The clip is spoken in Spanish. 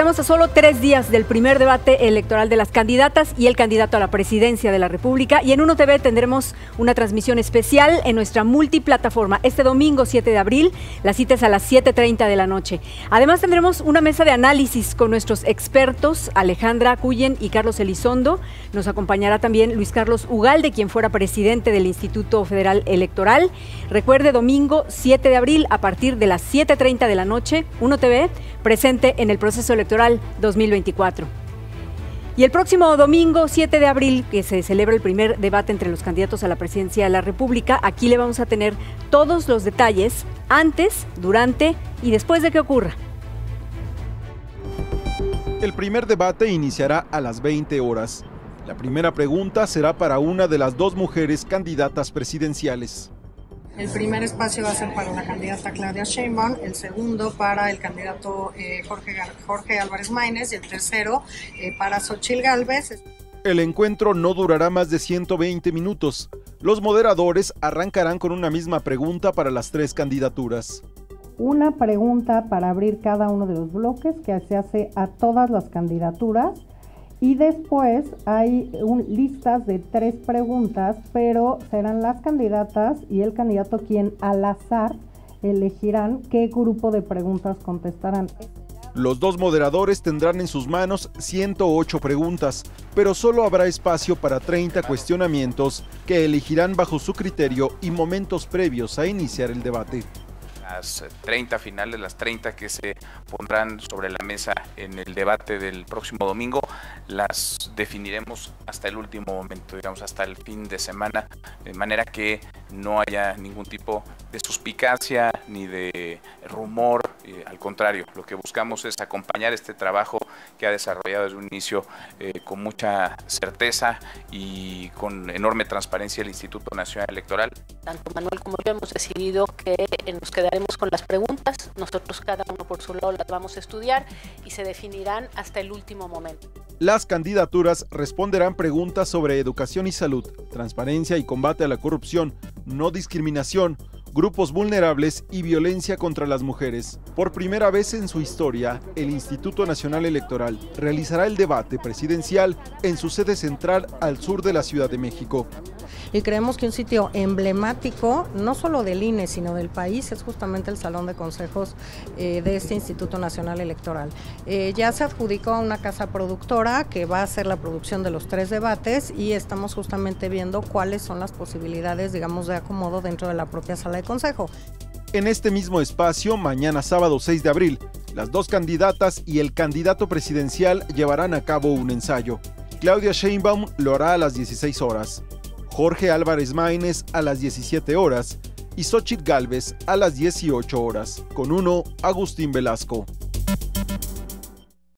Estamos a solo tres días del primer debate electoral de las candidatas y el candidato a la presidencia de la República. Y en Uno TV tendremos una transmisión especial en nuestra multiplataforma este domingo 7 de abril. La cita es a las 7.30 de la noche. Además tendremos una mesa de análisis con nuestros expertos Alejandra Cuyen y Carlos Elizondo. Nos acompañará también Luis Carlos Ugalde, quien fuera presidente del Instituto Federal Electoral. Recuerde, domingo 7 de abril a partir de las 7.30 de la noche, Uno TV presente en el proceso electoral 2024. Y el próximo domingo 7 de abril, que se celebra el primer debate entre los candidatos a la presidencia de la República, aquí le vamos a tener todos los detalles antes, durante y después de que ocurra. El primer debate iniciará a las 20 horas. La primera pregunta será para una de las dos mujeres candidatas presidenciales. El primer espacio va a ser para la candidata Claudia Sheinbaum, el segundo para el candidato eh, Jorge, Jorge Álvarez Maínez y el tercero eh, para Xochil Gálvez. El encuentro no durará más de 120 minutos. Los moderadores arrancarán con una misma pregunta para las tres candidaturas. Una pregunta para abrir cada uno de los bloques que se hace a todas las candidaturas y después hay listas de tres preguntas, pero serán las candidatas y el candidato quien al azar elegirán qué grupo de preguntas contestarán. Los dos moderadores tendrán en sus manos 108 preguntas, pero solo habrá espacio para 30 cuestionamientos que elegirán bajo su criterio y momentos previos a iniciar el debate las 30 finales, las 30 que se pondrán sobre la mesa en el debate del próximo domingo, las definiremos hasta el último momento, digamos hasta el fin de semana, de manera que no haya ningún tipo de suspicacia ni de rumor, eh, al contrario, lo que buscamos es acompañar este trabajo que ha desarrollado desde un inicio eh, con mucha certeza y con enorme transparencia el Instituto Nacional Electoral. Tanto Manuel como yo hemos decidido que nos quedaremos con las preguntas, nosotros cada uno por su lado las vamos a estudiar y se definirán hasta el último momento. Las candidaturas responderán preguntas sobre educación y salud, transparencia y combate a la corrupción, no discriminación, grupos vulnerables y violencia contra las mujeres. Por primera vez en su historia, el Instituto Nacional Electoral realizará el debate presidencial en su sede central al sur de la Ciudad de México y creemos que un sitio emblemático, no solo del INE, sino del país, es justamente el Salón de Consejos eh, de este Instituto Nacional Electoral. Eh, ya se adjudicó a una casa productora que va a hacer la producción de los tres debates y estamos justamente viendo cuáles son las posibilidades, digamos, de acomodo dentro de la propia sala consejo. En este mismo espacio, mañana sábado 6 de abril, las dos candidatas y el candidato presidencial llevarán a cabo un ensayo. Claudia Sheinbaum lo hará a las 16 horas. Jorge Álvarez Maínez a las 17 horas y Xochitl Galvez a las 18 horas, con uno Agustín Velasco.